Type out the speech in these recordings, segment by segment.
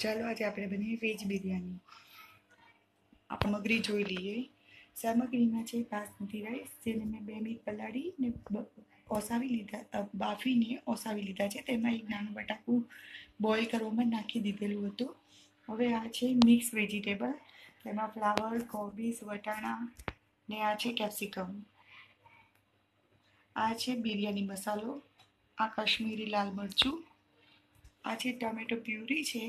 ચાલો આજે આપણે બનાવીએ વેજ બિરયાની. આપણે સામગ્રી જોઈ લઈએ. સામગ્રીમાં છે બાસમતી રાઈસ, જેને મેં બે મિનિટ પલાળી ને ઓસાવી લીધા બાફીને ઓસાવી લીધા છે. તેમાં એક નાનું બટાકું બોઇલ કરવામાં નાખી દીધેલું હતું. હવે આ છે મિક્સ વેજીટેબલ તેમાં ફ્લાવર કોબીસ વટાણા ને આ છે કેપ્સિકમ આ છે બિરયાની મસાલો. આ કાશ્મીરી લાલ મરચું. આ છે ટમેટો પ્યુરી છે,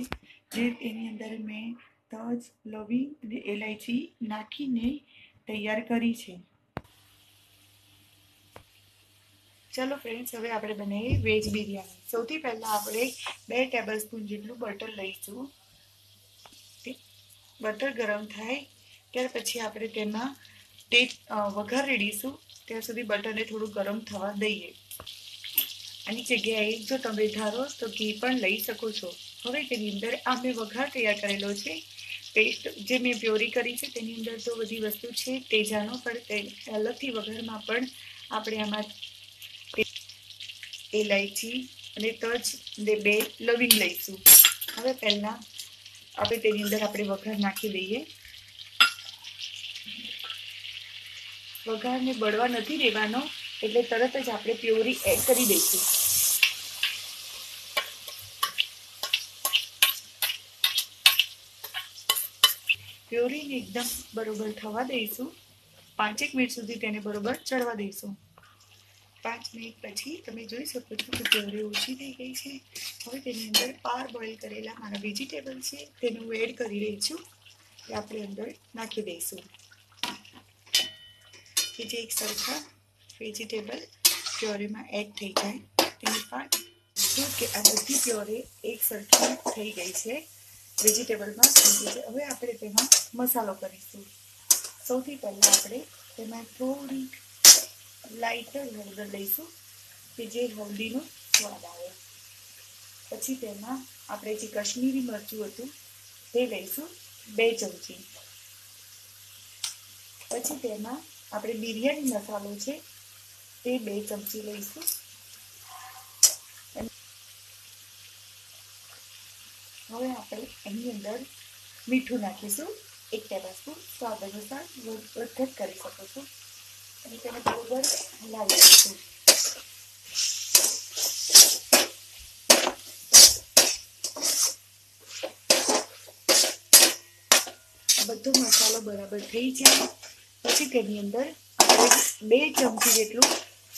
જે એની અંદર મેં તજ, લવિંગ અને એલાયચી નાખીને તૈયાર કરી છે. ચલો ફ્રેન્ડ્સ હવે આપણે બનાવીએ વેજ બિરયાની. સૌથી પહેલાં આપણે બે ટેબલ સ્પૂન જેટલું બટર લઈશું. બટર ગરમ થાય, ત્યાર પછી આપણે તેમાં તે વઘાર રેડીશું. ત્યાં સુધી બટરને થોડું ગરમ થવા દઈએ. આની જગ્યાએ જો તમે ધારો તો ઘી પણ લઈ શકો છો. હવે તેની અંદર આ મેં વઘાર તૈયાર કરેલો છે. પેસ્ટ જે મેં પ્યોરી કરી છે તેની અંદર તો બધી વસ્તુ છે. તે જાણો પણ તે અલગથી વઘારમાં પણ આપણે આમાં એલાયચી અને તજ ને બે લવિંગ લઈશું. હવે પહેલાં આપણે તેની અંદર આપણે વઘાર નાખી દઈએ. વઘારને બળવા નથી દેવાનો એટલે તરત જ આપણે પ્યોરી એડ કરી દઈશું. પ્યોરીને એકદમ બરોબર થવા દઈશું. પાંચેક મિનિટ સુધી તેને બરોબર ચડવા દઈશું. પાંચ મિનિટ પછી તમે જોઈ શકો છો કે પ્યોરી ઓછી થઈ ગઈ છે. હવે તેની અંદર પાર બોઇલ કરેલા મારા વેજીટેબલ છે તેને હું એડ કરી રહી છું. એ આપણે અંદર નાખી દઈશું. કે જે એક સરખા વેજીટેબલ પ્યોરીમાં એડ થઈ જાય. તેની પણ શું કે આ બધી પ્યોરી એક સરખી થઈ ગઈ છે. વેજીટેબલમાં સમજી છે હવે આપણે તેમાં મસાલો કરીશું. સૌથી પહેલાં આપણે તેમાં થોડીક લાઇટર હળદર લઈશું, કે જે હળદીનો સ્વાદ આવે. પછી તેમાં આપણે જે કશ્મીરી મરચું હતું, તે લઈશું, બે ચમચી. પછી તેમાં આપણે બિરયાની મસાલો છે, તે બે ચમચી લઈશું. હવે આપણે એની અંદર મીઠું નાખીશું. એક ટેબલ સ્પૂન સ્વાદ અનુસાર વધઘટ કરી શકો છો. અને તેને બરોબર હલાવી દઈશું બધો મસાલો બરાબર થઈ જાય. પછી તેની અંદર બે ચમચી જેટલું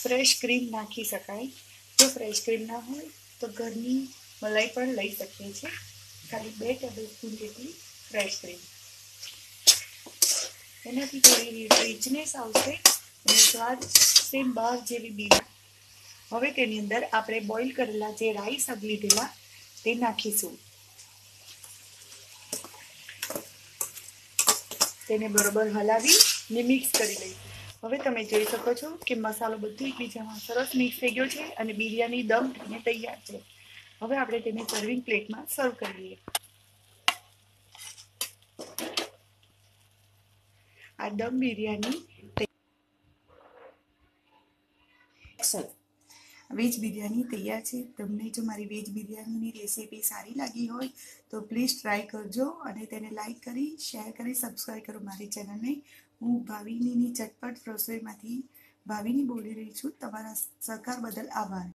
ફ્રેશ ક્રીમ નાખી શકાય. જો ફ્રેશ ક્રીમ ના હોય તો ઘરની મલાઈ પણ લઈ શકીએ છીએ. ખાલી બે ટેબલ સ્પૂન જેટલી ફ્રેશ ક્રીમ એનાથી થોડી રિચનેસ આવશે અને સ્વાદ સેમ બહાર જેવી બી હવે તેની અંદર આપણે બોઇલ કરેલા જે રાઈસ અગ લીધેલા તે નાખીશું. તેને બરોબર હલાવી ને મિક્સ કરી લઈશું. હવે તમે જોઈ શકો છો કે મસાલો બધું એકબીજામાં સરસ મિક્સ થઈ ગયો છે અને બિરયાની દમ થઈને તૈયાર છે. હવે આપણે તેને સર્વિંગ પ્લેટમાં સર્વ કરીએ. આ દમ બિરયાની વેજ બિરયાની તૈયાર છે. તમને જો મારી વેજ બિરયાનીની રેસીપી સારી લાગી હોય, તો પ્લીઝ ટ્રાય કરજો અને તેને લાઈક કરી શેર કરી સબસ્ક્રાઈબ કરો મારી ચેનલને હું ભાવિનીની ચટપટ રસોઈમાંથી ભાવિની બોલી રહી છું. તમારા સહકાર બદલ આભાર.